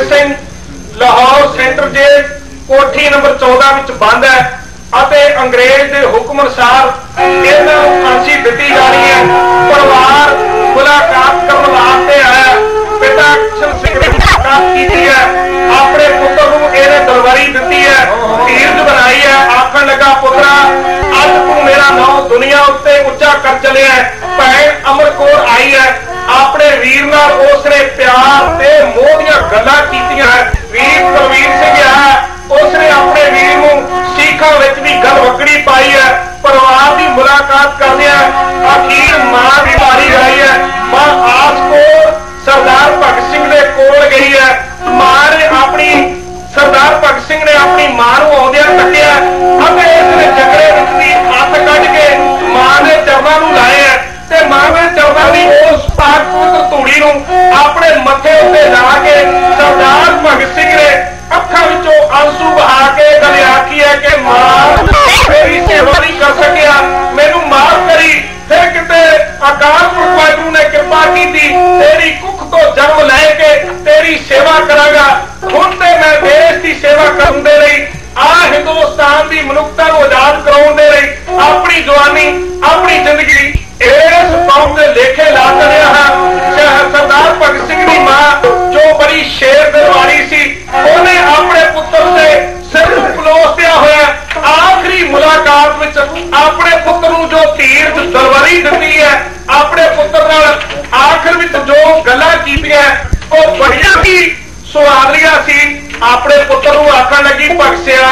ਭਗਤ Singh Lahore centre jail ਕੋਠੀ number 14 ਵਿੱਚ ਬੰਦ ਹੈ ਅਤੇ ਅੰਗਰੇਜ਼ ਦੇ ਹੁਕਮ ਅਨੁਸਾਰ ਇਹਨਾਂ ਨੂੰ ਫਾਂਸੀ ਦਿੱਤੀ ਜਾਣੀ ਹੈ। ਪਰਿਵਾਰ ਮੁਲਾਕਾਤ ਕਰਨ ਵਾਸਤੇ ਆਇਆ ਪਿਤਾ ਕਿਸ਼ਨ ਸਿੰਘ ਨੇ ਮੁਲਾਕਾਤ ਕੀਤੀ ਹੈ। ਆਪਣੇ ਪੁੱਤਰ ਨੂੰ ਇਹਨੇ ਦਲਵਾਰੀ ਦਿੱਤੀ ਹੈ। ਧੀਰਜ ਬਣਾਈ ਹੈ। ਆਖਣ ਲੱਗਾ, ਪੁੱਤਰਾ, ਅੱਜ ਤੂੰ ਮੇਰਾ ਨਾਮ ਦੁਨੀਆ ਉੱਤੇ ਉੱਚਾ ਕਰ ਚਲਿਆ ਭੈਣ ਅਮਰ ਕੌਰ ਆਈ ਹੈ। ਆਪਣੇ ਵੀਰ ਨਾਲ ਉਸਨੇ ਪਿਆਰ ਤੇ ਮੋਹ ਦੀਆਂ ਗੱਲਾਂ ਕੀਤੀਆਂ ਹੈ। ਵੀਰ ਪ੍ਰਵੀਰ ਸਿੰਘ ਆ ਉਸਨੇ ਆਪਣੇ ਵੀਰ ਨੂੰ ਸੀਖਾਂ ਵਿੱਚ ਵੀ ਗੱਲ ਵਕੜੀ ਪਾਈ ਹੈ। ਪਰਿਵਾਰ ਦੀ ਮੁਲਾਕਾਤ ਕਰਦਿਆਂ ਅਖੀਰ ਮਾਂ ਦੀ ਵਾਰੀ ਆਈ ਹੈ। ਮਾਂ ਆਸ ਕੋਲ ਸਰਦਾਰ ਭਗਤ ਸਿੰਘ ਦੇ ਕੋਲ ਗਈ ਹੈ। ਮਾਂ ਨੇ ਆਪਣੀ, ਸਰਦਾਰ ਭਗਤ ਸਿੰਘ ਨੇ ਆਪਣੀ ਮਾਂ ਨੂੰ ਆਉਂਦਿਆਂ ਕੱਟਿਆ ਅਤੇ ਇਸ ਨੇ ਜਗੜੇ ਵਿੱਚ ਦੀ ਹੱਥ ਕੱਢ ਕੇ ਮਾਂ ਦੇ ਚਰਨਾਂ ਨੂੰ ਲਾਇਆ ਤੇ ਮਾਂ ਦੇ ਚਰਨਾਂ ਦੀ ਨੂੰ ਆਪਣੇ ਮੱਥੇ ਉੱਤੇ ਲਾ ਕੇ ਸਰਦਾਰ ਭਗਤ ਸਿੰਘ ਨੇ ਪੁੱਤਰ ਨੂੰ ਆਖਣ ਲੱਗੀ ਭਗਸਿਆ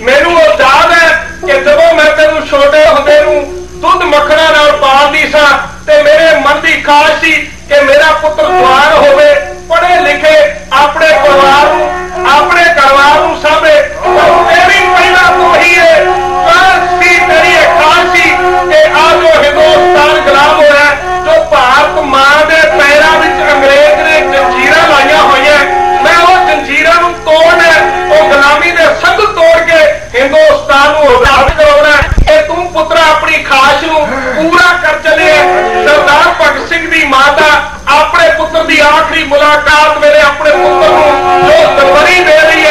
ਮੈਨੂੰ ਉਹ ਯਾਦ ਹੈ ਕਿ ਜਦੋਂ ਮੈਂ ਤੈਨੂੰ ਛੋਟੇ ਹੁੰਦੇ ਨੂੰ ਦੁੱਧ ਮੱਖਣਾ ਨਾਲ ਪਾਲਦੀ ਸਾਂ ਤੇ ਮੇਰੇ ਮਨ ਦੀ ਖਾਸ਼ ਸੀ ਕਿ ਮੇਰਾ ਪੁੱਤਰ ਜਵਾਨ ਹੋਵੇ, ਪੜ੍ਹੇ ਲਿਖੇ ਆਪਣੇ ਪਰਿਵਾਰ ਨੂੰ, ਆਪਣੇ ਘਰਵਾਰ ਨੂੰ ਦੀ ਆਖਰੀ ਮੁਲਾਕਾਤ ਵੇਲੇ ਆਪਣੇ ਪੁੱਤਰ ਨੂੰ ਜੋ ਦਰਬਾਰੀ ਦੇ ਰਹੀ